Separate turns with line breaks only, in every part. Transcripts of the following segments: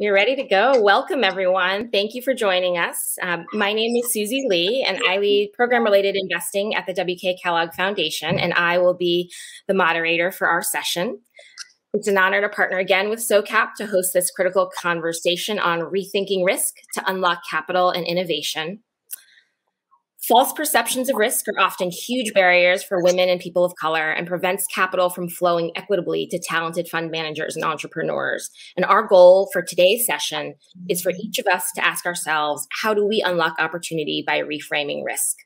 We're ready to go. Welcome, everyone. Thank you for joining us. Um, my name is Susie Lee, and I lead program related investing at the WK Kellogg Foundation, and I will be the moderator for our session. It's an honor to partner again with SOCAP to host this critical conversation on rethinking risk to unlock capital and innovation. False perceptions of risk are often huge barriers for women and people of color and prevents capital from flowing equitably to talented fund managers and entrepreneurs. And our goal for today's session is for each of us to ask ourselves, how do we unlock opportunity by reframing risk?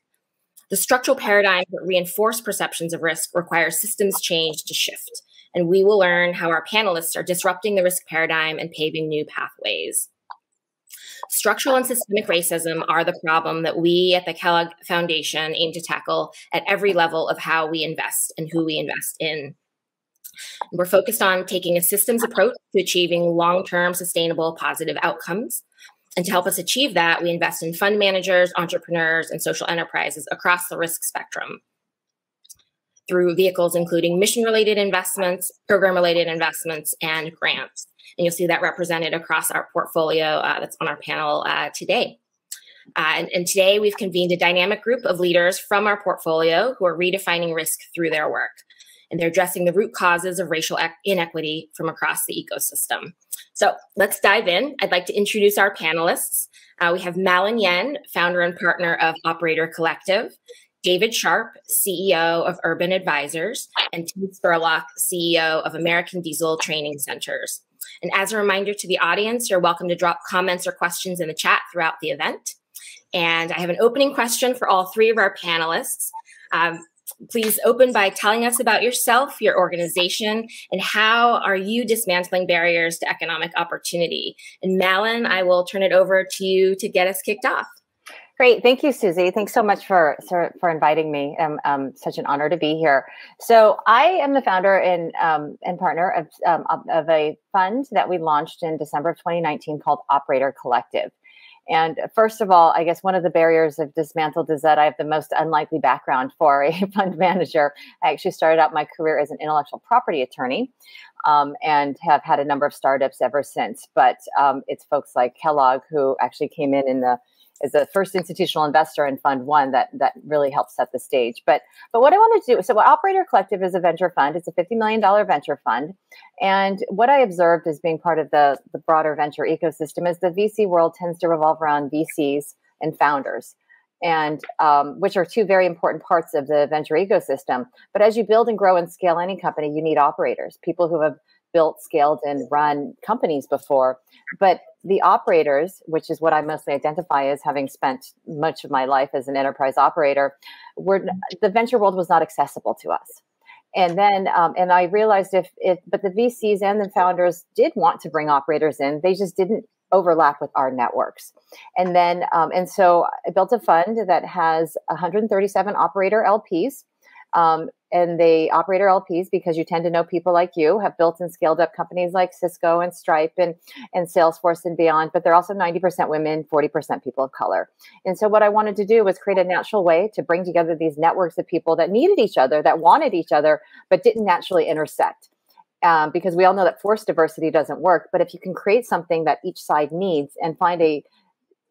The structural paradigms that reinforce perceptions of risk require systems change to shift. And we will learn how our panelists are disrupting the risk paradigm and paving new pathways. Structural and systemic racism are the problem that we at the Kellogg Foundation aim to tackle at every level of how we invest and who we invest in. We're focused on taking a systems approach to achieving long term, sustainable, positive outcomes. And to help us achieve that, we invest in fund managers, entrepreneurs, and social enterprises across the risk spectrum through vehicles including mission related investments, program related investments, and grants. And you'll see that represented across our portfolio uh, that's on our panel uh, today. Uh, and, and, today we've convened a dynamic group of leaders from our portfolio who are redefining risk through their work. And they're addressing the root causes of racial inequity from across the ecosystem. So let's dive in. I'd like to introduce our panelists. Uh, we have Mallun Yen, founder and partner of Operator Collective, David Sharp, CEO of Urban Advisors, and Tim Spurlock, CEO of American Diesel Training Centers. And as a reminder to the audience, you're welcome to drop comments or questions in the chat throughout the event. And I have an opening question for all three of our panelists. Um, please open by telling us about yourself, your organization, and how are you dismantling barriers to economic opportunity. And Mallun, I will turn it over to you to get us kicked off.
Great. Thank you, Susie. Thanks so much for, for inviting me. Um, um, such an honor to be here. So I am the founder and, um, and partner of, um, of a fund that we launched in December of 2019 called Operator Collective. And first of all, I guess one of the barriers I've dismantled is that I have the most unlikely background for a fund manager. I actually started out my career as an intellectual property attorney um, and have had a number of startups ever since. But um, it's folks like Kellogg who actually came in in the is the first institutional investor in Fund One that that really helped set the stage. But but what I wanted to do so Operator Collective is a venture fund. It's a fifty million dollar venture fund, and what I observed as being part of the the broader venture ecosystem is the VC world tends to revolve around VCs and founders. And um, which are two very important parts of the venture ecosystem. But as you build and grow and scale any company, you need operators, people who have built, scaled, and run companies before. But the operators, which is what I mostly identify as having spent much of my life as an enterprise operator, were the venture world was not accessible to us. And then, um, and I realized if, if, but the VCs and the founders did want to bring operators in, they just didn't overlap with our networks. And then, um, and so I built a fund that has 137 operator LPs. Um, and they operator LPs because you tend to know people like you have built and scaled up companies like Cisco and Stripe and, and Salesforce and beyond, but they're also 90% women, 40% people of color. And so what I wanted to do was create a natural way to bring together these networks of people that needed each other, that wanted each other, but didn't naturally intersect. Um, because we all know that forced diversity doesn't work. But if you can create something that each side needs and find a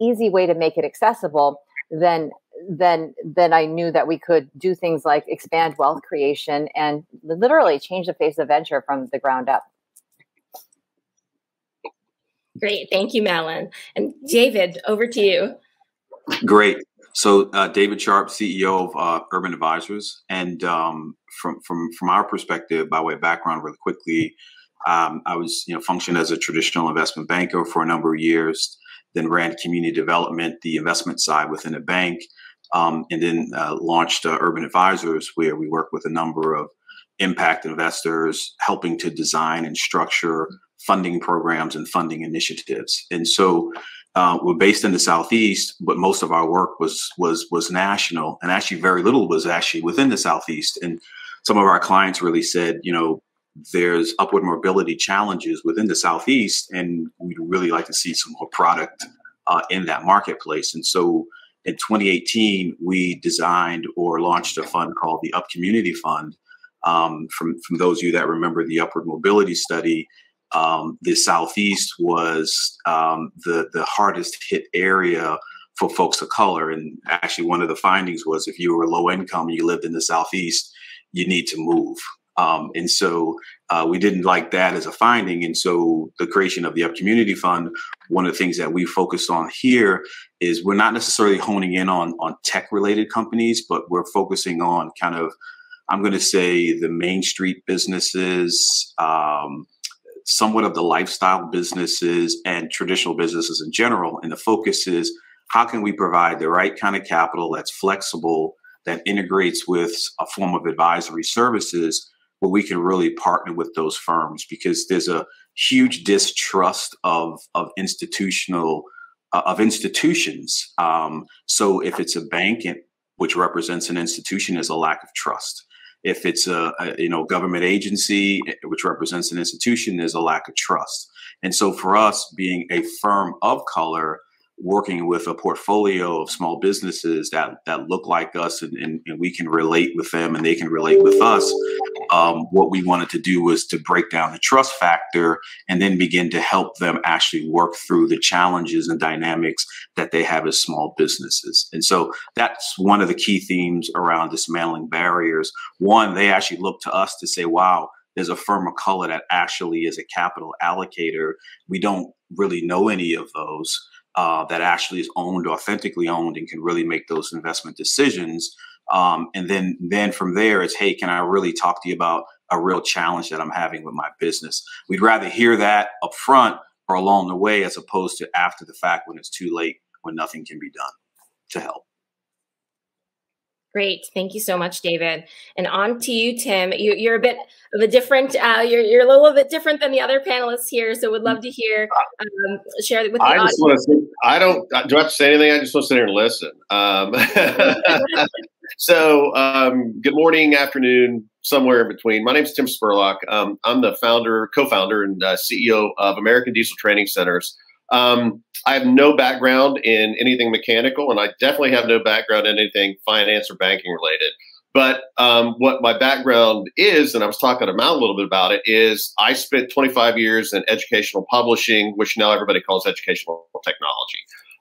easy way to make it accessible, then then then I knew that we could do things like expand wealth creation and literally change the face of venture from the ground up.
Great, thank you, Mallun. And David, over to you.
Great. So, uh, David Sharp, CEO of uh, Urban Advisors, and um, from from from our perspective, by way of background, really quickly, um, I was you know functioned as a traditional investment banker for a number of years then ran community development, the investment side within a bank, um, and then uh, launched uh, Urban Advisors, where we work with a number of impact investors, helping to design and structure funding programs and funding initiatives. And so uh, we're based in the southeast, but most of our work was was was national, and actually very little was actually within the southeast. And some of our clients really said, you know, there's upward mobility challenges within the southeast, and we'd really like to see some more product uh, in that marketplace. And so, in 2018, we designed or launched a fund called the Up Community Fund. Um, from from those of you that remember the upward mobility study, um, the Southeast was um, the the hardest hit area for folks of color. And actually, one of the findings was if you were low income and you lived in the Southeast, you need to move. Um, and so uh, we didn't like that as a finding. And so the creation of the Up Community Fund, one of the things that we focus on here is we're not necessarily honing in on, on tech related companies, but we're focusing on kind of, I'm going to say, the Main Street businesses, um, somewhat of the lifestyle businesses, and traditional businesses in general. And the focus is how can we provide the right kind of capital that's flexible, that integrates with a form of advisory services where we can really partner with those firms because there's a huge distrust of of institutional uh, of institutions. Um, so if it's a bank, which represents an institution, is a lack of trust. If it's a, a, you know government agency, which represents an institution, there's a lack of trust. And so for us, being a firm of color, working with a portfolio of small businesses that that look like us and, and, and we can relate with them and they can relate with us um, what we wanted to do was to break down the trust factor and then begin to help them actually work through the challenges and dynamics that they have as small businesses. And so that's one of the key themes around dismantling barriers. One they actually look to us to say wow there's a firm of color that actually is a capital allocator. We don't really know any of those uh, that actually is owned, authentically owned, and can really make those investment decisions. Um, and then, then from there, it's hey, can I really talk to you about a real challenge that I'm having with my business? We'd rather hear that up front or along the way, as opposed to after the fact when it's too late, when nothing can be done to help.
Great. Thank you so much, David. And on to you, Tim. You, are a bit of a different, uh, you're, you're a little bit different than the other panelists here. So would love to hear, um, share with the
I
audience.
just want to say, I don't, do I have to say anything? I just want to sit here and listen. Um, so um, good morning, afternoon, somewhere in between. My name is Tim Spurlock. Um, I'm the founder, co-founder and uh, CEO of American Diesel Training Centers. Um, I have no background in anything mechanical, and I definitely have no background in anything finance or banking related. But um, what my background is, and I was talking to Mal a little bit about it, is I spent 25 years in educational publishing, which now everybody calls educational technology.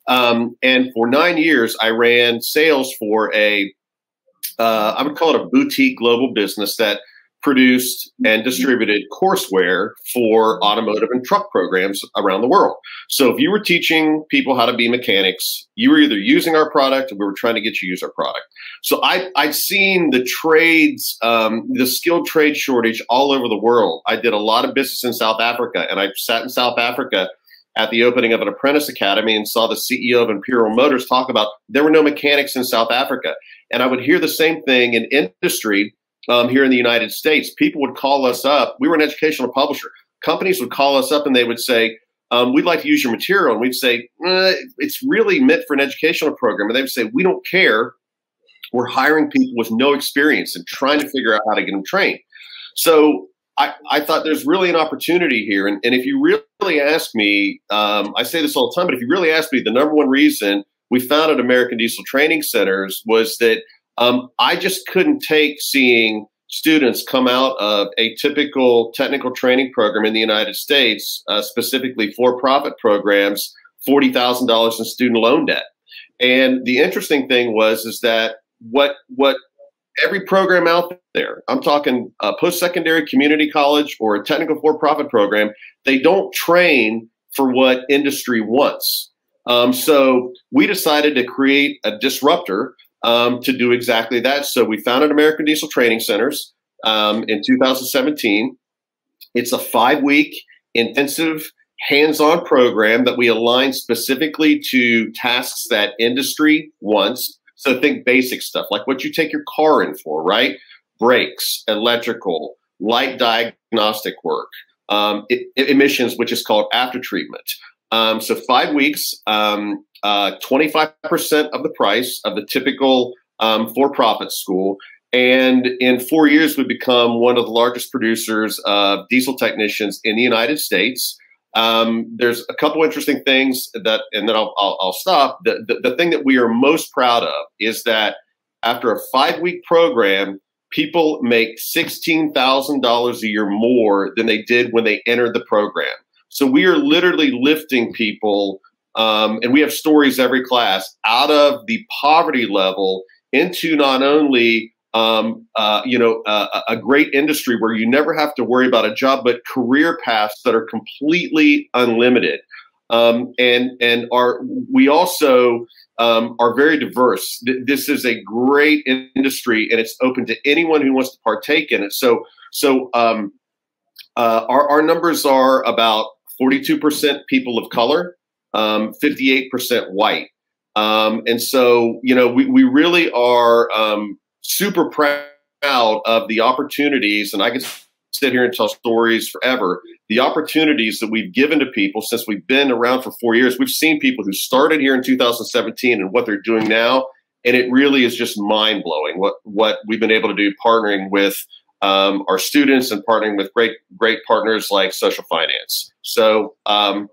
Um, and for nine years, I ran sales for a, uh, I would call it a boutique global business that produced and distributed courseware for automotive and truck programs around the world. So if you were teaching people how to be mechanics, you were either using our product or we were trying to get you to use our product. So I, I've seen the trades, um, the skilled trade shortage all over the world. I did a lot of business in South Africa and I sat in South Africa at the opening of an apprentice academy and saw the CEO of Imperial Motors talk about there were no mechanics in South Africa. And I would hear the same thing in industry um, here in the United States, people would call us up. We were an educational publisher. Companies would call us up and they would say, um, "We'd like to use your material," and we'd say, eh, "It's really meant for an educational program." And they would say, "We don't care. We're hiring people with no experience and trying to figure out how to get them trained." So I, I thought there's really an opportunity here. And, and if you really ask me, um, I say this all the time, but if you really ask me, the number one reason we founded American Diesel Training Centers was that um, I just couldn't take seeing students come out of a typical technical training program in the United States, uh, specifically for profit programs, $40,000 in student loan debt. And the interesting thing was, is that what, what every program out there, I'm talking post-secondary community college or a technical for-profit program, they don't train for what industry wants. Um, so we decided to create a disruptor um, to do exactly that. So we founded American Diesel Training Centers um, in 2017. It's a five week intensive hands on program that we align specifically to tasks that industry wants. So think basic stuff like what you take your car in for, right? Brakes, electrical, light diagnostic work, um, it, emissions, which is called after treatment. Um, so five weeks. Um, uh, 25% of the price of the typical um, for profit school. And in four years, we become one of the largest producers of diesel technicians in the United States. Um, there's a couple interesting things that, and then I'll, I'll, I'll stop. The, the, the thing that we are most proud of is that after a five week program, people make $16,000 a year more than they did when they entered the program. So we are literally lifting people, um, and we have stories every class out of the poverty level into not only um, uh, you know uh, a great industry where you never have to worry about a job, but career paths that are completely unlimited. Um, and and are we also um, are very diverse. This is a great industry, and it's open to anyone who wants to partake in it. So, so um, uh, our, our numbers are about 42% people of color, um, 58% white. Um, and so, you know, we, we really are um, super proud of the opportunities, and I could sit here and tell stories forever. The opportunities that we've given to people since we've been around for four years, we've seen people who started here in 2017 and what they're doing now, and it really is just mind blowing what what we've been able to do partnering with um, our students and partnering with great great partners like Social Finance. So um,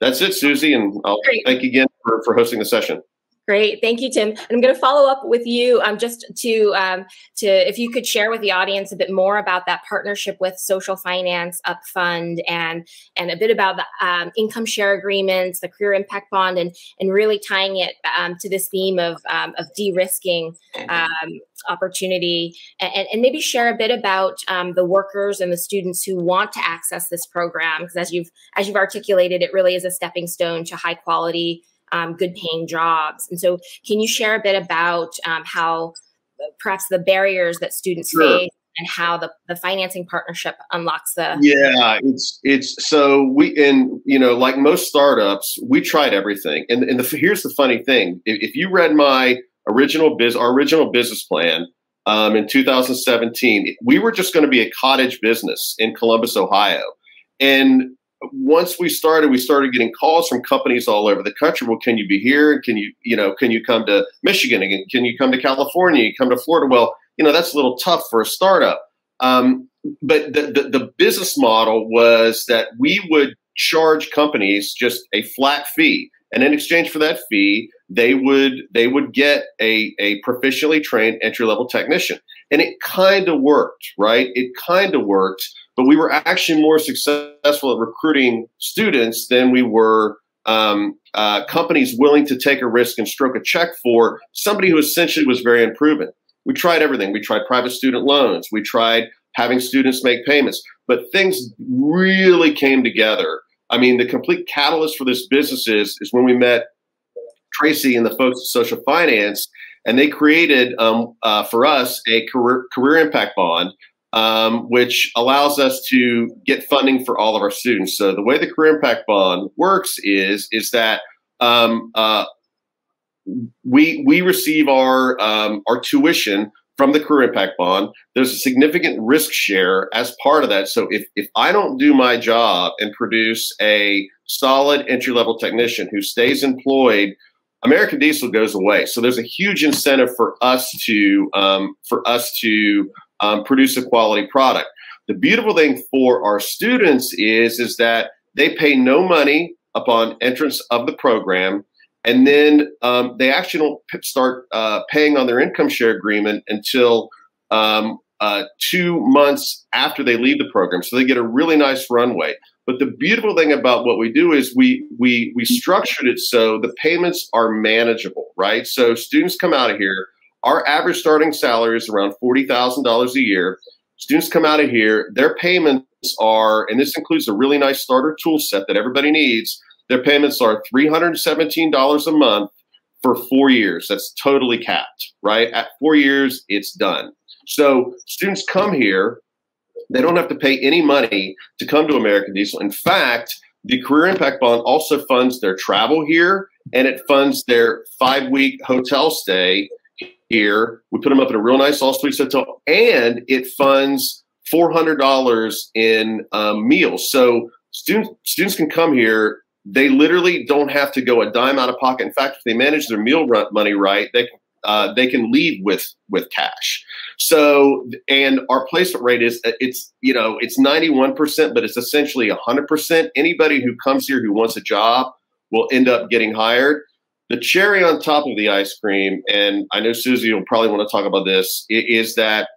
that's it, Susie, and I'll Great. thank you again for, for hosting the session.
Great, thank you, Tim. And I'm going to follow up with you um, just to um, to if you could share with the audience a bit more about that partnership with Social Finance Up Fund and and a bit about the um, income share agreements, the Career Impact Bond, and and really tying it um, to this theme of um, of de-risking um, opportunity, and, and, maybe share a bit about the workers and the students who want to access this program because as you've as you've articulated, it really is a stepping stone to high quality um, good paying jobs. And so, can you share a bit about um, how perhaps the barriers that students sure. face and how the, the financing partnership unlocks the
yeah it's it's so we and you know like most startups we tried everything and, and the, here's the funny thing if, if you read my original biz our original business plan um, in 2017 we were just going to be a cottage business in columbus ohio and once we started, we started getting calls from companies all over the country. Well, can you be here? Can you, you know, can you come to Michigan? Again? Can you come to California? come to Florida? Well, you know, that's a little tough for a startup. Um, but the, the, the business model was that we would charge companies just a flat fee, and in exchange for that fee, they would they would get a a proficiently trained entry level technician, and it kind of worked, right? It kind of worked but we were actually more successful at recruiting students than we were um, uh, companies willing to take a risk and stroke a check for somebody who essentially was very unproven. We tried everything. We tried private student loans. We tried having students make payments, but things really came together. I mean, the complete catalyst for this business is, is when we met Tracy and the folks at Social Finance, and they created um, uh, for us a career, career impact bond um, which allows us to get funding for all of our students. So the way the Career Impact Bond works is is that um, uh, we we receive our um, our tuition from the Career Impact Bond. There's a significant risk share as part of that. So if if I don't do my job and produce a solid entry level technician who stays employed American Diesel goes away. So there's a huge incentive for us to um, for us to um, produce a quality product. The beautiful thing for our students is, is that they pay no money upon entrance of the program, and then um, they actually don't start uh, paying on their income share agreement until um, uh, two months after they leave the program. So they get a really nice runway. But the beautiful thing about what we do is we we we structured it so the payments are manageable, right? So students come out of here our average starting salary is around $40,000 a year. Students come out of here, their payments are, and this includes a really nice starter tool set that everybody needs. Their payments are $317 a month for four years. That's totally capped, right? At four years, it's done. So students come here, they don't have to pay any money to come to American Diesel. In fact, the Career Impact Bond also funds their travel here and it funds their five week hotel stay here. We put them up in a real nice all suite hotel, and it funds four hundred dollars in um, meals. So students students can come here. They literally don't have to go a dime out of pocket. In fact, if they manage their meal money right, they uh, they can leave with with cash. So, and our placement rate is it's you know it's ninety one percent, but it's essentially hundred percent. Anybody who comes here who wants a job will end up getting hired. The cherry on top of the ice cream, and I know Susie will probably want to talk about this, is that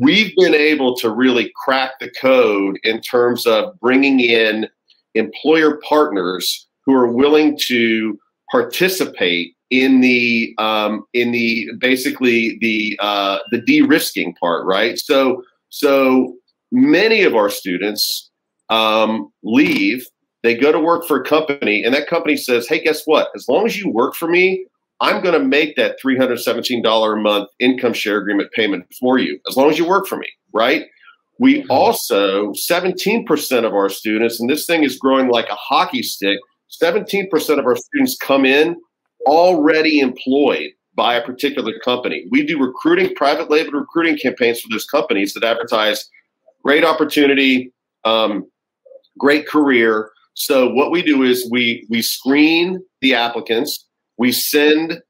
we've been able to really crack the code in terms of bringing in employer partners who are willing to participate in the um, in the basically the uh, the de-risking part, right? So so many of our students um, leave, they go to work for a company, and that company says, "Hey, guess what? As long as you work for me, I'm going to make that $317 a month income share agreement payment for you as long as you work for me, right? We mm-hmm. also, 17% of our students, and this thing is growing like a hockey stick, 17% of our students come in already employed by a particular company. We do recruiting, private label recruiting campaigns for those companies that advertise great opportunity, um, great career. So what we do is we we screen the applicants we send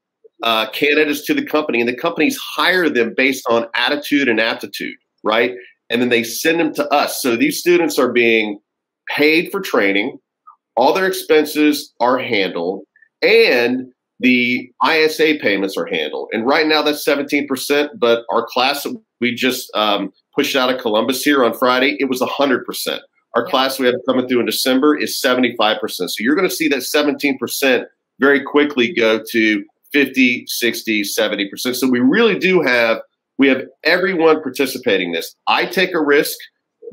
uh, candidates to the company, and the companies hire them based on attitude and aptitude, right? And then they send them to us. So these students are being paid for training, all their expenses are handled, and the ISA payments are handled. And right now that's 17%, but our class we just um, pushed out of Columbus here on Friday, it was 100%. Our yeah. class we have coming through in December is 75%. So you're going to see that 17% very quickly go to 50, 60, 70%. So we really do have we have everyone participating in this. I take a risk,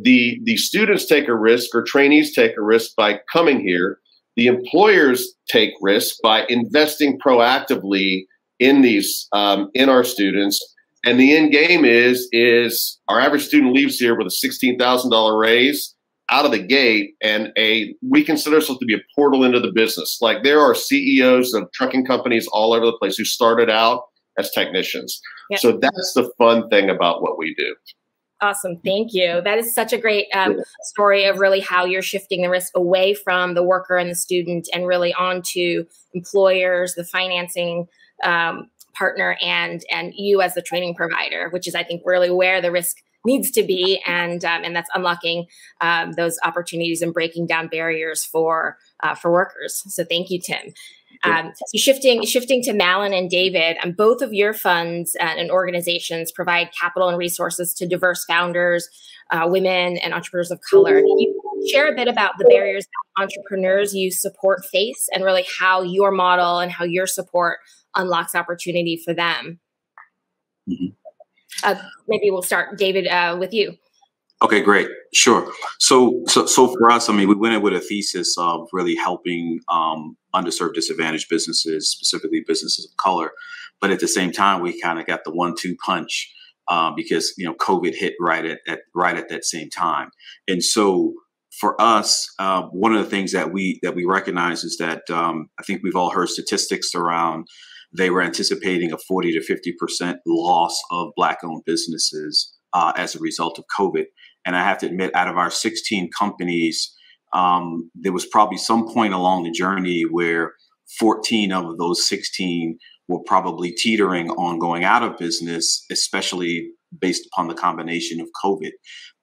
the the students take a risk or trainees take a risk by coming here. The employers take risk by investing proactively in these um, in our students. And the end game is is our average student leaves here with a sixteen thousand dollar raise out of the gate and a we consider ourselves to be a portal into the business like there are ceos of trucking companies all over the place who started out as technicians yep. so that's the fun thing about what we do
awesome thank you that is such a great um, story of really how you're shifting the risk away from the worker and the student and really onto employers the financing um, partner and and you as the training provider which is i think really where the risk needs to be, and um, and that's unlocking um, those opportunities and breaking down barriers for uh, for workers. So thank you, Tim. Um, so shifting shifting to Mallun and David, and um, both of your funds and organizations provide capital and resources to diverse founders, uh, women, and entrepreneurs of color. Can you share a bit about the barriers that entrepreneurs you support face, and really how your model and how your support unlocks opportunity for them? Mm-hmm. Uh, maybe we'll start, David, uh, with you.
Okay, great. Sure. So, so, so for us, I mean, we went in with a thesis of really helping um, underserved, disadvantaged businesses, specifically businesses of color. But at the same time, we kind of got the one-two punch uh, because you know COVID hit right at, at, right at that same time, and so for us, uh, one of the things that we that we recognize is that um, I think we've all heard statistics around they were anticipating a 40 to 50% loss of black owned businesses uh, as a result of COVID. And I have to admit, out of our 16 companies, um, there was probably some point along the journey where 14 of those 16 were probably teetering on going out of business, especially based upon the combination of COVID.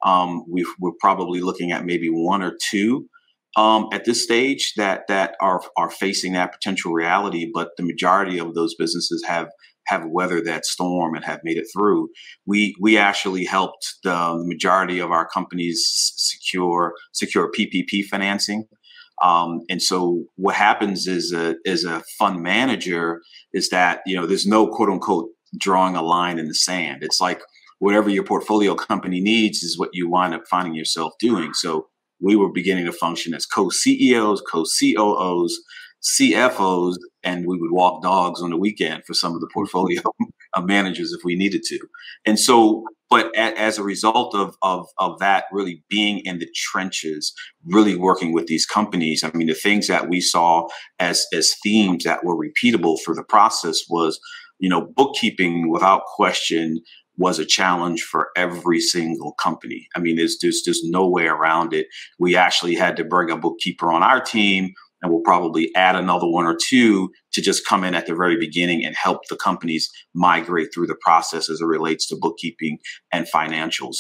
Um, we are probably looking at maybe one or two um, at this stage that that are are facing that potential reality, but the majority of those businesses have have weathered that storm and have made it through. We we actually helped the majority of our companies secure secure PPP financing. Um, and so what happens is a is a fund manager is that you know there's no quote unquote drawing a line in the sand. It's like whatever your portfolio company needs is what you wind up finding yourself doing. So we were beginning to function as co-CEOs, co-COOs, CFOs, and we would walk dogs on the weekend for some of the portfolio managers if we needed to. And so, but as a result of, of, of that really being in the trenches, really working with these companies, I mean, the things that we saw as, as themes that were repeatable for the process was, you know, bookkeeping without question was a challenge for every single company. I mean, there's there's just no way around it. We actually had to bring a bookkeeper on our team, and we'll probably add another one or two to just come in at the very beginning and help the companies migrate through the process as it relates to bookkeeping and financials.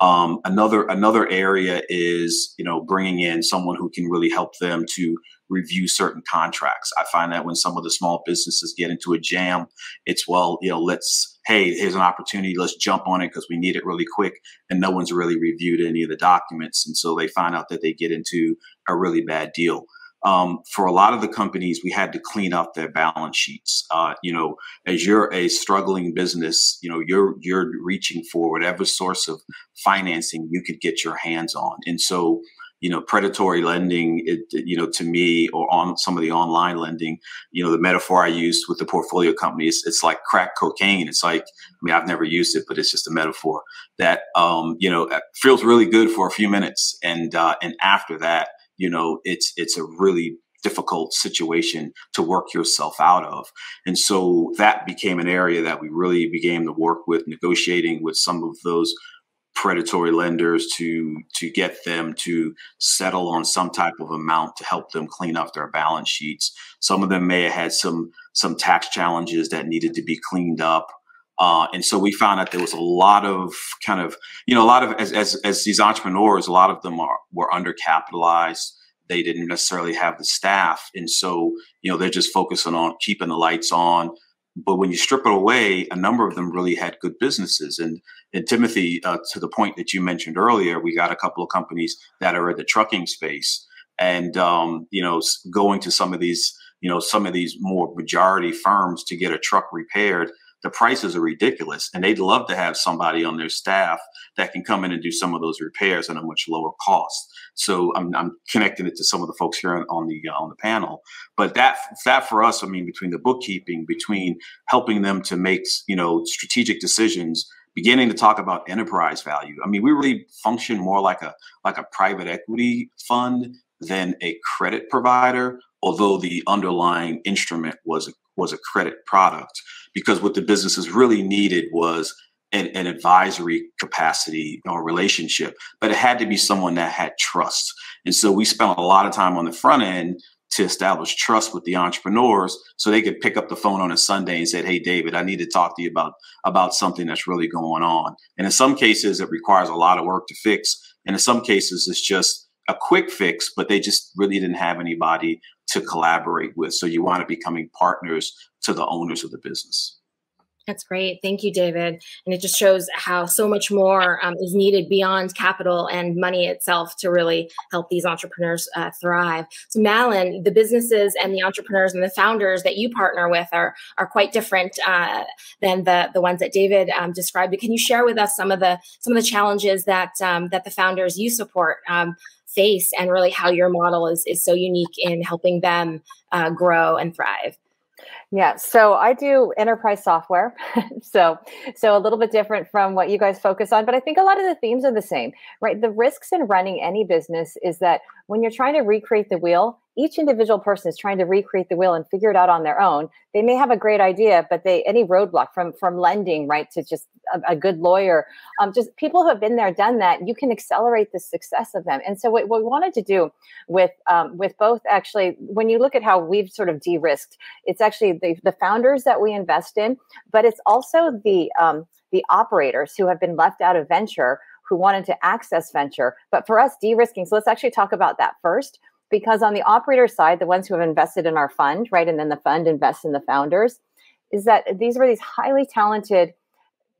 Um, another another area is you know bringing in someone who can really help them to review certain contracts. I find that when some of the small businesses get into a jam, it's well, you know, let's hey, here's an opportunity, let's jump on it because we need it really quick, and no one's really reviewed any of the documents, and so they find out that they get into a really bad deal. Um, for a lot of the companies, we had to clean up their balance sheets. Uh, you know, as you're a struggling business, you know, you're you're reaching for whatever source of financing you could get your hands on, and so you know, predatory lending, it, you know, to me or on some of the online lending, you know, the metaphor I used with the portfolio companies, it's like crack cocaine. It's like, I mean, I've never used it, but it's just a metaphor that, um, you know, feels really good for a few minutes. And, uh, and after that, you know, it's, it's a really difficult situation to work yourself out of. And so that became an area that we really began to work with, negotiating with some of those predatory lenders to to get them to settle on some type of amount to help them clean up their balance sheets. Some of them may have had some some tax challenges that needed to be cleaned up. Uh, and so we found that there was a lot of kind of, you know, a lot of as, as, as these entrepreneurs, a lot of them are were undercapitalized. They didn't necessarily have the staff, and so you know they're just focusing on keeping the lights on, but when you strip it away, a number of them really had good businesses. And, and Timothy, uh, to the point that you mentioned earlier, we got a couple of companies that are in the trucking space, and um, you know, going to some of these, you know, some of these more majority firms to get a truck repaired the prices are ridiculous and they'd love to have somebody on their staff that can come in and do some of those repairs at a much lower cost. So i'm, I'm connecting it to some of the folks here on the uh, on the panel. But that that for us i mean between the bookkeeping between helping them to make you know strategic decisions beginning to talk about enterprise value i mean we really function more like a like a private equity fund than a credit provider although the underlying instrument was a, was a credit product because what the businesses really needed was an, an, advisory capacity or relationship, but it had to be someone that had trust. And so we spent a lot of time on the front end to establish trust with the entrepreneurs so they could pick up the phone on a Sunday and said, Hey, David, I need to talk to you about, about something that's really going on. And in some cases, it requires a lot of work to fix. And in some cases, it's just a quick fix, but they just really didn't have anybody to collaborate with. So you want to becoming partners to the owners of the business.
That's great. Thank you, David. And it just shows how so much more um, is needed beyond capital and money itself to really help these entrepreneurs uh, thrive. So, Mallun, the businesses and the entrepreneurs and the founders that you partner with are, are quite different uh, than the, the ones that David um, described. But can you share with us some of the some of the challenges that um, that the founders you support um, face, and really how your model is is so unique in helping them uh, grow and thrive?
Yeah, so I do enterprise software. so so a little bit different from what you guys focus on, but I think a lot of the themes are the same, right? The risks in running any business is that when you're trying to recreate the wheel, each individual person is trying to recreate the wheel and figure it out on their own. They may have a great idea, but they any roadblock from from lending right to just a, a good lawyer, um, just people who have been there, done that. You can accelerate the success of them. And so what, what we wanted to do with um, with both actually, when you look at how we've sort of de-risked, it's actually the, the founders that we invest in, but it's also the um, the operators who have been left out of venture who wanted to access venture. But for us, de-risking. So let's actually talk about that first because on the operator side, the ones who have invested in our fund, right, and then the fund invests in the founders, is that these were these highly talented,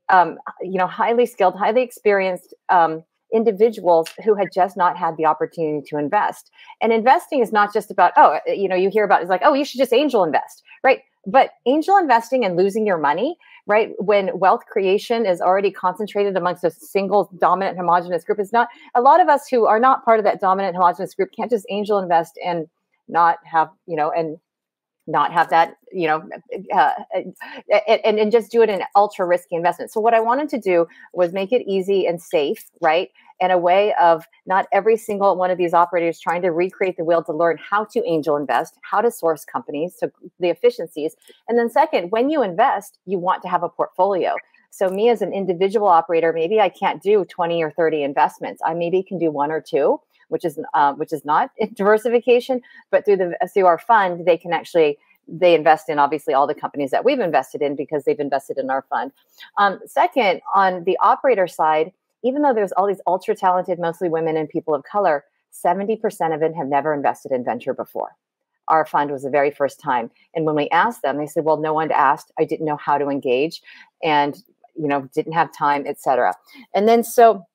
um, you know, highly skilled, highly experienced um, individuals who had just not had the opportunity to invest. And investing is not just about, oh, you know, you hear about it's like, oh, you should just angel invest, right? But angel investing and losing your money, right? When wealth creation is already concentrated amongst a single dominant homogenous group, is not a lot of us who are not part of that dominant homogenous group can't just angel invest and not have, you know, and not have that, you know, uh, and, and just do it in ultra risky investment. So what I wanted to do was make it easy and safe, right? And a way of not every single one of these operators trying to recreate the wheel to learn how to angel invest, how to source companies, so the efficiencies. And then second, when you invest, you want to have a portfolio. So me as an individual operator, maybe I can't do 20 or 30 investments. I maybe can do one or two which is uh, which is not diversification, but through the through our fund, they can actually they invest in obviously all the companies that we've invested in because they've invested in our fund. Um, second, on the operator side, even though there's all these ultra talented, mostly women and people of color, 70% of it have never invested in venture before. our fund was the very first time. And when we asked them, they said, "Well, no one asked. I didn't know how to engage, and you know, didn't have time, etc." And then so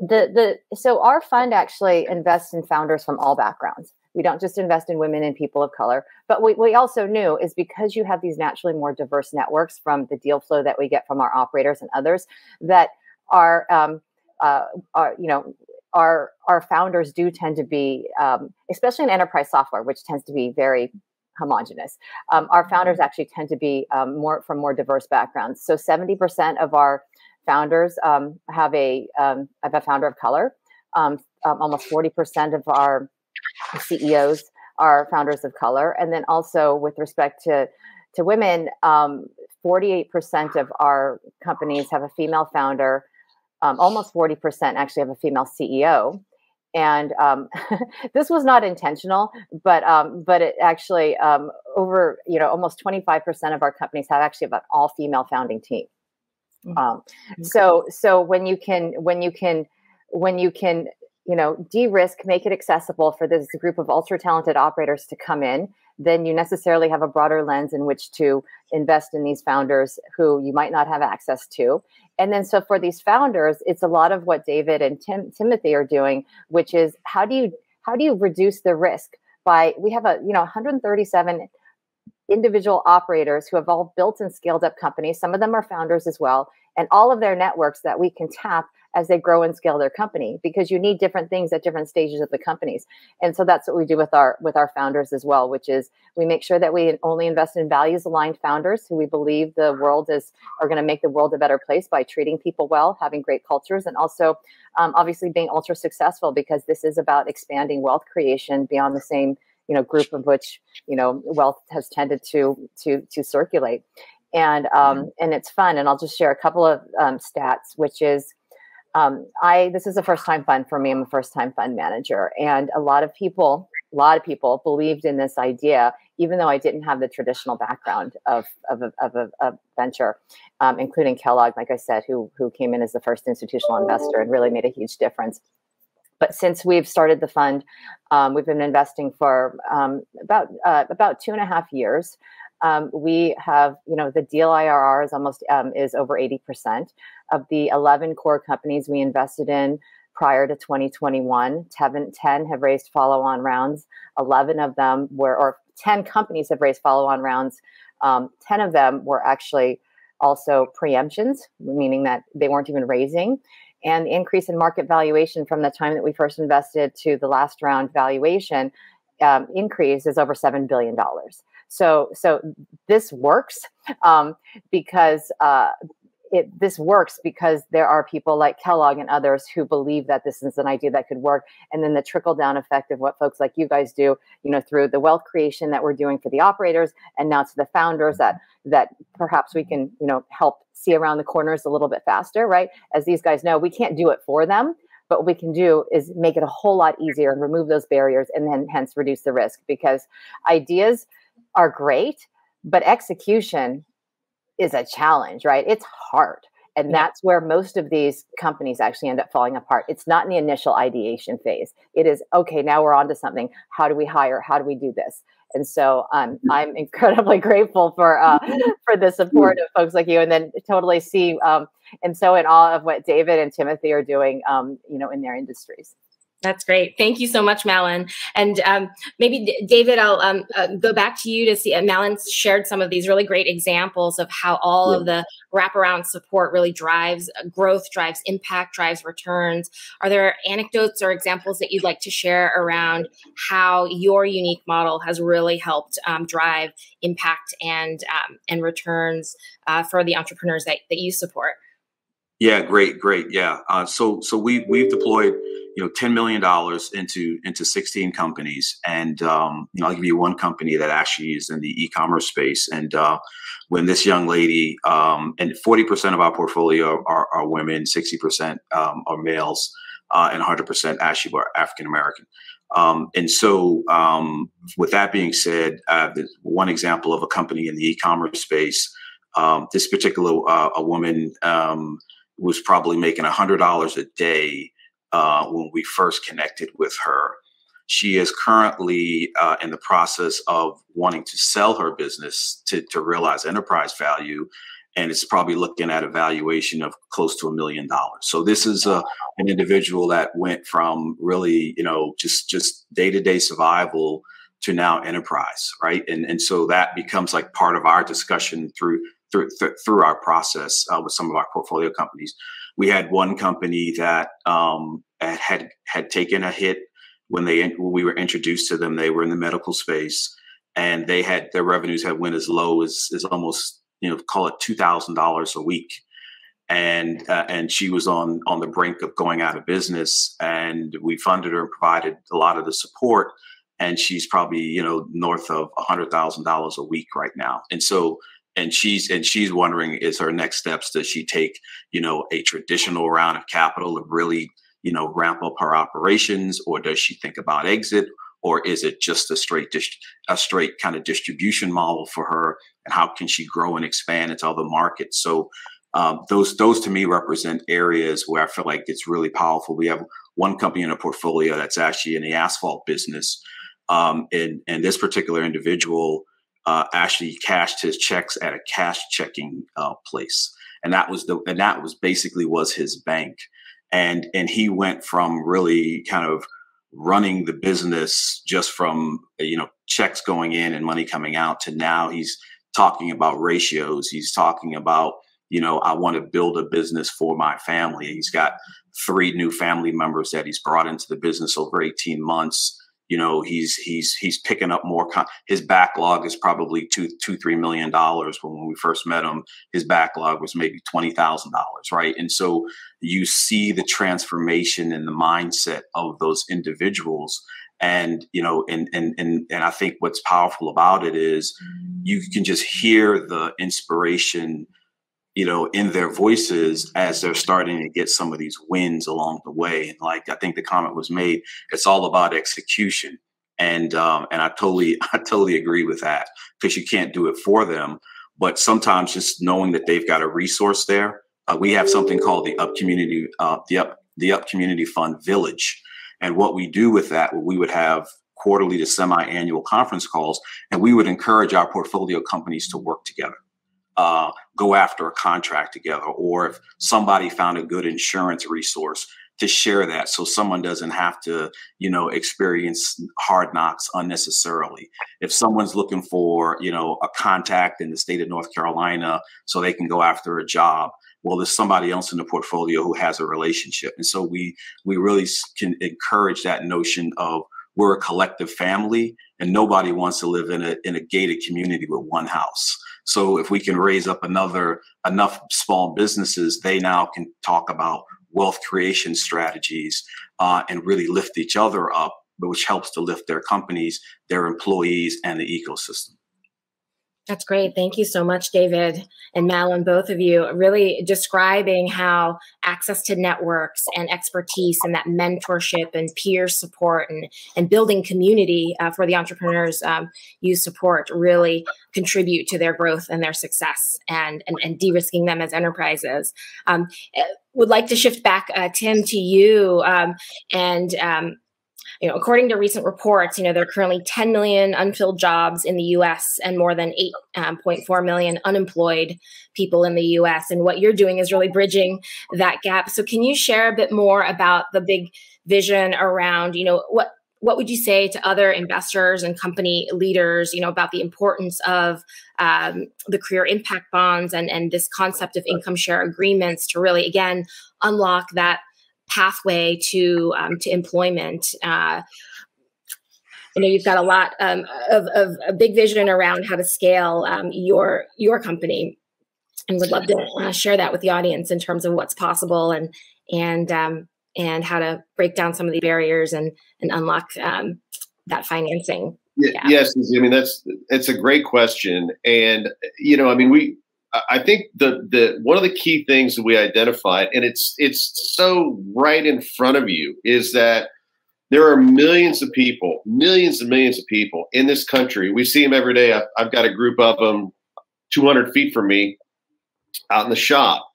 the the so our fund actually invests in founders from all backgrounds. We don't just invest in women and people of color, but we, we also knew is because you have these naturally more diverse networks from the deal flow that we get from our operators and others that are, um, uh, are you know, our our founders do tend to be, um, especially in enterprise software, which tends to be very homogenous. Um, our founders mm-hmm. actually tend to be um, more from more diverse backgrounds. So 70% of our founders um, have a um, have a founder of color. Um, um, almost 40% of our CEOs are founders of color, and then also with respect to to women, 48% of our companies have a female founder um, almost 40% actually have a female CEO. And um, this was not intentional, but um, but it actually um, over you know almost 25% of our companies have actually an all female founding team. Mm-hmm. Um, so so when you can when you can when you can you know de-risk make it accessible for this group of ultra talented operators to come in then you necessarily have a broader lens in which to invest in these founders who you might not have access to. And then, so for these founders, it's a lot of what David and Tim, Timothy are doing, which is how do you how do you reduce the risk by we have a you know 137 individual operators who have all built and scaled up companies. Some of them are founders as well, and all of their networks that we can tap as they grow and scale their company because you need different things at different stages of the companies and so that's what we do with our with our founders as well which is we make sure that we only invest in values aligned founders who we believe the world is are going to make the world a better place by treating people well having great cultures and also um, obviously being ultra successful because this is about expanding wealth creation beyond the same you know group of which you know wealth has tended to to to circulate and um, mm-hmm. and it's fun and i'll just share a couple of um, stats which is um, I this is a first time fund for me. I'm a first time fund manager, and a lot of people, a lot of people believed in this idea, even though I didn't have the traditional background of of a, of a, a venture, um, including Kellogg, like I said, who who came in as the first institutional investor and really made a huge difference. But since we've started the fund, um, we've been investing for um, about uh, about two and a half years. Um, we have, you know, the deal IRR is almost um, is over 80% of the 11 core companies we invested in prior to 2021. 10, 10 have raised follow-on rounds. 11 of them were, or 10 companies have raised follow-on rounds. Um, 10 of them were actually also preemptions, meaning that they weren't even raising. And the increase in market valuation from the time that we first invested to the last round valuation um, increase is over $7 billion. So so this works um, because uh, it this works because there are people like Kellogg and others who believe that this is an idea that could work, and then the trickle down effect of what folks like you guys do, you know, through the wealth creation that we're doing for the operators, and now to the founders that that perhaps we can you know help see around the corners a little bit faster, right? As these guys know, we can't do it for them, but what we can do is make it a whole lot easier and remove those barriers, and then hence reduce the risk because ideas are great, but execution is a challenge, right? It's hard. And that's where most of these companies actually end up falling apart. It's not in the initial ideation phase. It is, okay, now we're on to something. How do we hire? How do we do this? And so um, mm-hmm. I'm incredibly grateful for uh, for the support of folks like you, and then totally see um, and so in awe of what David and Timothy are doing, um, you know, in their industries.
That's great. Thank you so much, Mallun. And um, maybe D- David, I'll um, uh, go back to you to see. Uh, Mallun shared some of these really great examples of how all yeah. of the wraparound support really drives uh, growth, drives impact, drives returns. Are there anecdotes or examples that you'd like to share around how your unique model has really helped um, drive impact and um, and returns uh, for the entrepreneurs that, that you support?
Yeah, great, great. Yeah. Uh, so so we we've deployed you know ten million dollars into into sixteen companies, and um, you know I'll give you one company that actually is in the e-commerce space. And uh, when this young lady um, and forty percent of our portfolio are, are women, sixty percent um, are males, uh, and hundred percent actually are African American. Um, and so, um, with that being said, uh, one example of a company in the e-commerce space. Um, this particular uh, a woman um, was probably making $100 a day uh, when we first connected with her. She is currently uh, in the process of wanting to sell her business to, to realize enterprise value and it's probably looking at a valuation of close to a million dollars. So this is a, an individual that went from really, you know, just just day to day survival to now enterprise, right? And and so that becomes like part of our discussion through through th- through our process uh, with some of our portfolio companies. We had one company that um, had had taken a hit when they when we were introduced to them. They were in the medical space, and they had their revenues had went as low as as almost you know, call it two thousand dollars a week, and uh, and she was on on the brink of going out of business, and we funded her and provided a lot of the support, and she's probably you know north of hundred thousand dollars a week right now, and so and she's and she's wondering is her next steps does she take you know a traditional round of capital to really you know ramp up her operations or does she think about exit? Or is it just a straight dis- a straight kind of distribution model for her? And how can she grow and expand into other markets? So um, those those to me represent areas where I feel like it's really powerful. We have one company in a portfolio that's actually in the asphalt business, um, and and this particular individual uh, actually cashed his checks at a cash checking uh, place, and that was the and that was basically was his bank, and and he went from really kind of running the business just from you know checks going in and money coming out to now he's talking about ratios. He's talking about you know i want to build a business for my family. He's got three new family members that he's brought into the business over 18 months you know he's he's he's picking up more con- his backlog is probably two two three million dollars when, when we first met him. His backlog was maybe twenty thousand dollars right? And so you see the transformation in the mindset of those individuals. And you know and and and, and i think what's powerful about it is you can just hear the inspiration you know, in their voices as they're starting to get some of these wins along the way. And like I think the comment was made, it's all about execution. And um, and I totally I totally agree with that because you can't do it for them. But sometimes just knowing that they've got a resource there. Uh, we have something called the Up Community uh, the Up the Up Community Fund Village, and what we do with that, we would have quarterly to semi-annual conference calls, and we would encourage our portfolio companies to work together uh, go after a contract together, or if somebody found a good insurance resource to share that so someone doesn't have to you know experience hard knocks unnecessarily. If someone's looking for you know a contact in the state of north carolina so they can go after a job well there's somebody else in the portfolio who has a relationship. And so we we really can encourage that notion of we're a collective family and nobody wants to live in a in a gated community with one house so if we can raise up another enough small businesses, they now can talk about wealth creation strategies uh, and really lift each other up, which helps to lift their companies, their employees, and the ecosystem.
That's great. Thank you so much, David and Mallun, both of you, really describing how access to networks and expertise and that mentorship and peer support and, and building community uh, for the entrepreneurs um, you support really contribute to their growth and their success and, and, and de risking them as enterprises. Um, eh, would like to shift back, uh, Tim, to you um, and um, you know, according to recent reports, you know, there are currently 10 million unfilled jobs in the U.S. and more than 8.4 um, million unemployed people in the U.S. And what you're doing is really bridging that gap. So, can you share a bit more about the big vision around, you know, what what would you say to other investors and company leaders, you know, about the importance of um, the career impact bonds and and this concept of income share agreements to really again unlock that pathway to um, to employment. Uh, I know you've got a lot um, of, of, a big vision around how to scale um, your your company, and would love to uh, share that with the audience in terms of what's possible and and um, and how to break down some of the barriers and and unlock um, that financing.
Yeah. Yes, I mean that's it's a great question, and you know, I mean we I think the the one of the key things that we identified, and it's it's so right in front of you, is that there are millions of people, millions and millions of people in this country. We see them every day. I've, I've got a group of them 200 feet from me out in the shop.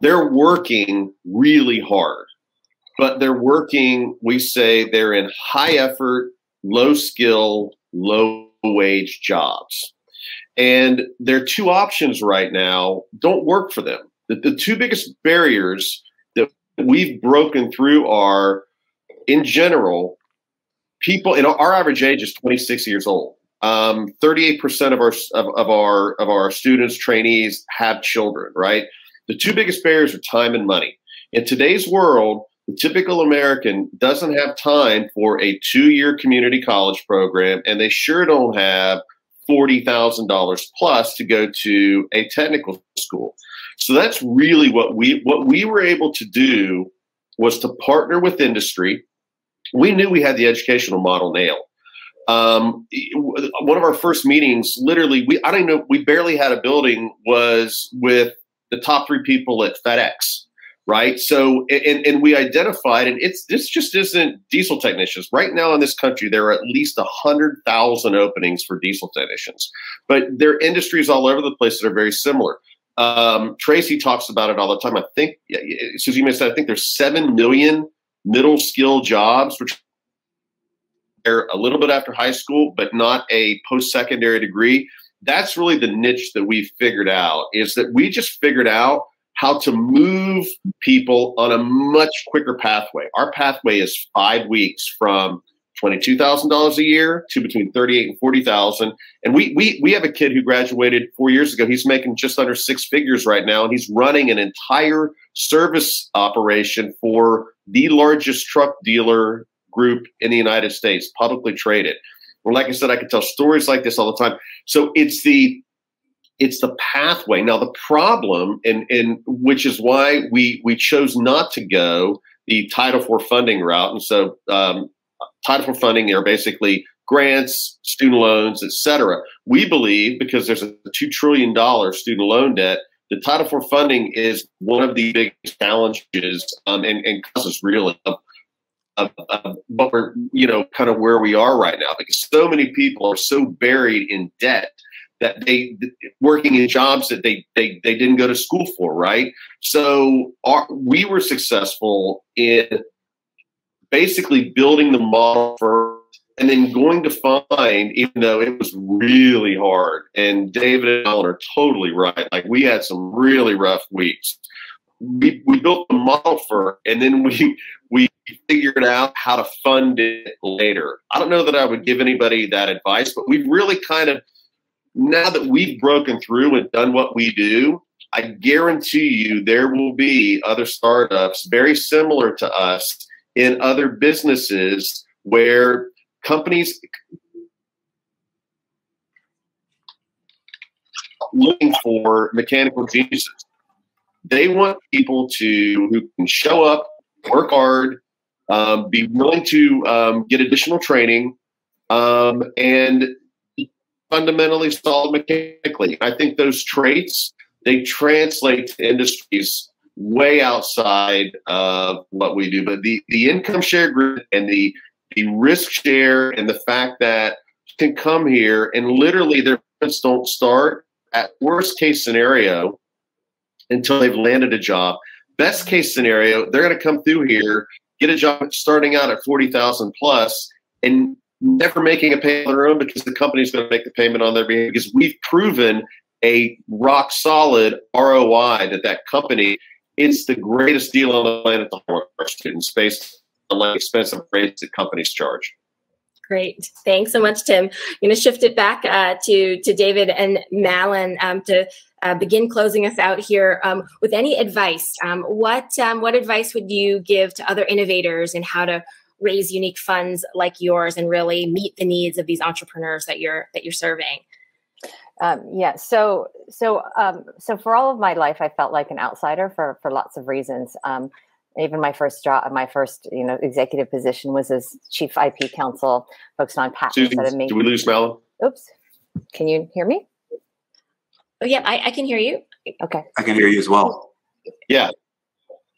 They're working really hard. but they're working. We say they're in high effort, low skill, low wage jobs. And their two options right now don't work for them. The, the two biggest barriers that we've broken through are, in general, people. Know, our average age is 26 years old. Um, 38% of our of, of our of our students, trainees have children. Right. The two biggest barriers are time and money. In today's world, the typical American doesn't have time for a two year community college program, and they sure don't have $40,000 plus to go to a technical school. So that's really what we what we were able to do was to partner with industry. We knew we had the educational model nailed. Um, one of our first meetings, literally, we I don't know, we barely had a building. Was with the top three people at FedEx right? So, and, and we identified, and it's this just isn't diesel technicians. Right now in this country, there are at least a hundred thousand openings for diesel technicians, but there are industries all over the place that are very similar. Um, Tracy talks about it all the time. I think yeah, Susie mentioned. I think there's seven million middle skill jobs, which are a little bit after high school, but not a post secondary degree. That's really the niche that we figured out. Is that we just figured out how to move people on a much quicker pathway. Our pathway is five weeks from twenty-two thousand dollars a year to between thirty-eight and forty thousand. And we we we have a kid who graduated four years ago. He's making just under six figures right now, and he's running an entire service operation for the largest truck dealer group in the United States, publicly traded. Well, like I said, I could tell stories like this all the time. So it's the it's the pathway. Now the problem, and and which is why we we chose not to go the Title IV funding route. And so um, Title IV funding are basically grants, student loans, etc. We believe because there's a two trillion dollar student loan debt, the Title IV funding is one of the biggest challenges um, and, and causes really of, of, of, but we're you know kind of where we are right now because so many people are so buried in debt that they working in jobs that they they, they didn't go to school for right? So our, we were successful in basically building the model for and then going to find even though it was really hard and david and alan are totally right like we had some really rough weeks. We, we built the model for and then we we figured out how to fund it later. I don't know that i would give anybody that advice but we've really kind of now that we've broken through and done what we do, I guarantee you there will be other startups very similar to us in other businesses where companies looking for mechanical geniuses. They want people to who can show up, work hard, um, be willing to um, get additional training, um, and fundamentally solid mechanically. I think those traits they translate to industries way outside of what we do. But the the income share group and the the risk share and the fact that can come here and literally their payments don't start at worst case scenario until they've landed a job. Best case scenario, they're going to come through here, get a job starting out at 40,000 plus and never making a payment on their own because the company's going to make the payment on their behalf because we've proven a rock solid ROI that that company it's the greatest deal on the planet to hire our students based on the expensive rates that companies charge.
Great, thanks so much, Tim. I'm going to shift it back uh, to to David and Mallun um, to uh, begin closing us out here um, with any advice. Um, what um, what advice would you give to other innovators in how to raise unique funds like yours and really meet the needs of these entrepreneurs that you're that you're serving?
Um, yeah so so um, so for all of my life i felt like an outsider for for lots of reasons. Um, even my first job my first you know executive position was as chief ip counsel focused on patents
Susan, that made,
do
we lose Mallun?
oops. Can you hear me?
Oh yeah I, I can hear you.
Okay.
I can hear you as well.
Yeah.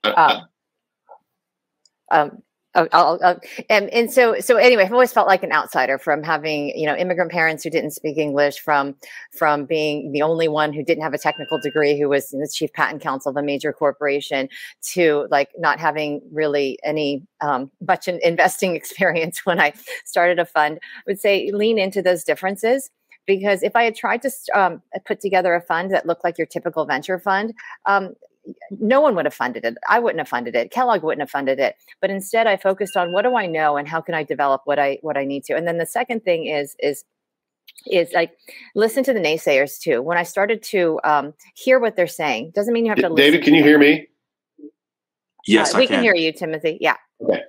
Um, um Oh, I'll, I'll, and and so so anyway, I've always felt like an outsider from having you know immigrant parents who didn't speak English, from from being the only one who didn't have a technical degree, who was the chief patent counsel of a major corporation, to like not having really any um, much in investing experience when I started a fund. I would say lean into those differences because if I had tried to um, put together a fund that looked like your typical venture fund, um, no one would have funded it. I wouldn't have funded it. Kellogg wouldn't have funded it. But instead, I focused on what do I know and how can I develop what I what I need to. And then the second thing is is is like listen to the naysayers too. When I started to um, hear what they're saying, doesn't mean you have to.
David, can you hear me?
Yes,
uh, we
can.
can hear you, Timothy. Yeah.
Okay.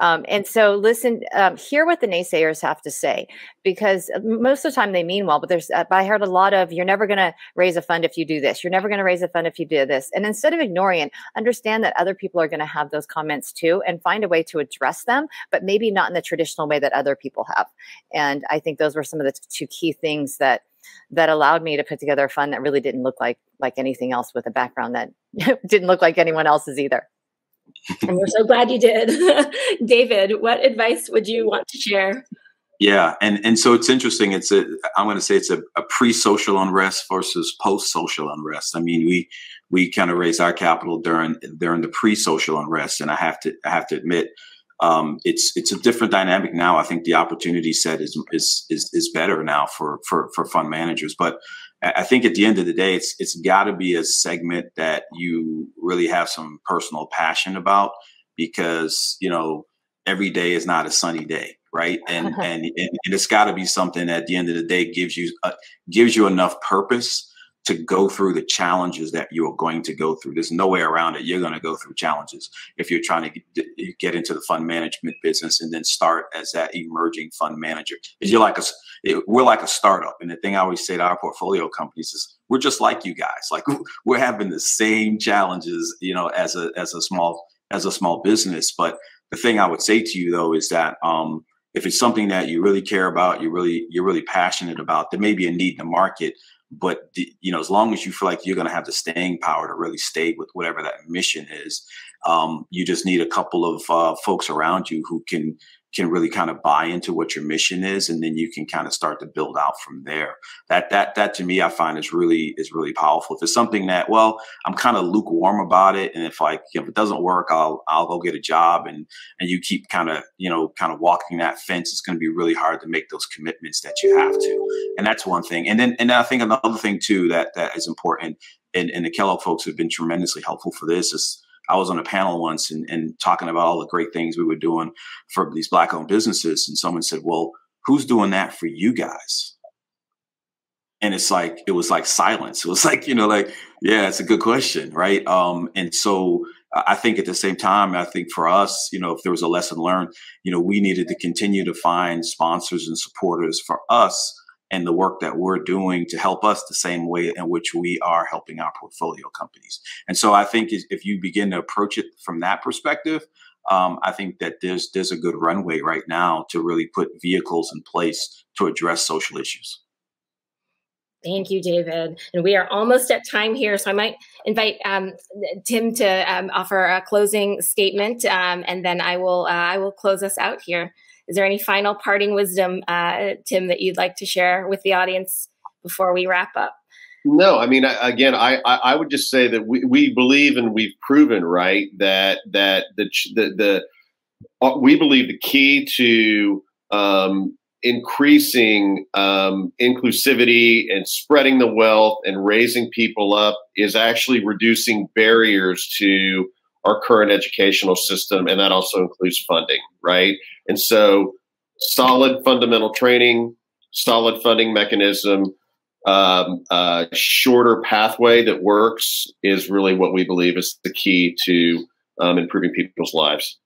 Um, and so listen, um, hear what the naysayers have to say, because uh, most of the time they mean well, but there's, uh, I heard a lot of, you're never going to raise a fund if you do this. You're never going to raise a fund if you do this. And instead of ignoring it, understand that other people are going to have those comments too and find a way to address them, but maybe not in the traditional way that other people have. And I think those were some of the two key things that that allowed me to put together a fund that really didn't look like like anything else with a background that didn't look like anyone else's either
and we're so glad you did. David, what advice would you want to share?
Yeah, and and so it's interesting. It's a I'm going to say it's a, a pre-social unrest versus post-social unrest. I mean, we we kind of raised our capital during during the pre-social unrest, and I have to I have to admit, um, it's it's a different dynamic now. I think the opportunity set is is is, is better now for for for fund managers, but I think at the end of the day, it's it's got to be a segment that you really have some personal passion about because you know every day is not a sunny day, right? And and, and, it's got to be something that at the end of the day gives you uh, gives you enough purpose to go through the challenges that you are going to go through. There's no way around it. You're going to go through challenges if you're trying to get, into the fund management business and then start as that emerging fund manager. You're like a we're like a startup. And the thing I always say to our portfolio companies is we're just like you guys. Like we're having the same challenges, you know, as a as a small as a small business. But the thing I would say to you though is that um, if it's something that you really care about, you really you're really passionate about, there may be a need in the market. But you know, as long as you feel like you're going to have the staying power to really stay with whatever that mission is, um, you just need a couple of uh, folks around you who can can really kind of buy into what your mission is and then you can kind of start to build out from there. That that that to me i find is really is really powerful. If it's something that well i'm kind of lukewarm about it and if like if it doesn't work i'll i'll go get a job and and you keep kind of you know kind of walking that fence it's going to be really hard to make those commitments that you have to. And that's one thing. And then and i think another thing too that that is important and, and the kellogg folks have been tremendously helpful for this is I was on a panel once and, and talking about all the great things we were doing for these black owned businesses. And someone said, well, who's doing that for you guys? And it's like, it was like silence. It was like, you know, like, yeah, it's a good question. Right. Um, and so I think at the same time, I think for us, you know, if there was a lesson learned, you know, we needed to continue to find sponsors and supporters for us and the work that we're doing to help us the same way in which we are helping our portfolio companies. And so I think if you begin to approach it from that perspective, um, I think that there's there's a good runway right now to really put vehicles in place to address social issues.
Thank you, David. And we are almost at time here, so I might invite um, Tim to um, offer a closing statement, um, and then I will uh, I will close us out here. Is there any final parting wisdom, uh, Tim, that you'd like to share with the audience before we wrap up?
No, I mean, again, I, I would just say that we, we believe and we've proven right that that the the, the uh, we believe the key to um, increasing um, inclusivity and spreading the wealth and raising people up is actually reducing barriers to our current educational system, and that also includes funding, right? And so, solid fundamental training, solid funding mechanism, um, shorter pathway that works is really what we believe is the key to um, improving people's lives.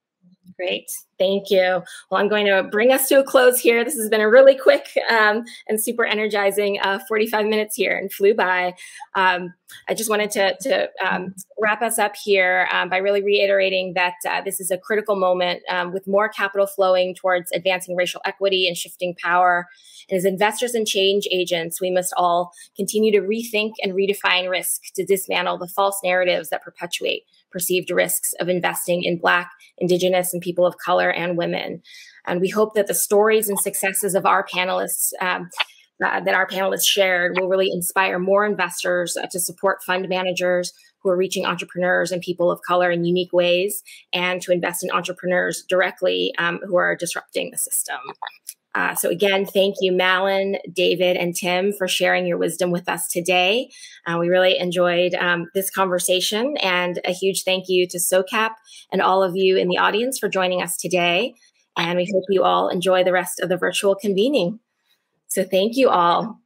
Great. Thank you. Well, I'm going to bring us to a close here. This has been a really quick um, and super energizing uh, 45 minutes here and flew by. Um, I just wanted to, to um, wrap us up here um, by really reiterating that uh, this is a critical moment um, with more capital flowing towards advancing racial equity and shifting power. And as investors and change agents, we must all continue to rethink and redefine risk to dismantle the false narratives that perpetuate perceived risks of investing in Black, Indigenous, and people of color and women. And we hope that the stories and successes of our panelists. Um, uh, that our panelists shared will really inspire more investors uh, to support fund managers who are reaching entrepreneurs and people of color in unique ways and to invest in entrepreneurs directly um, who are disrupting the system. Uh, so, again, thank you, Mallun, David, and Tim, for sharing your wisdom with us today. Uh, we really enjoyed um, this conversation, and a huge thank you to SOCAP and all of you in the audience for joining us today. And we hope you all enjoy the rest of the virtual convening. So, thank you all.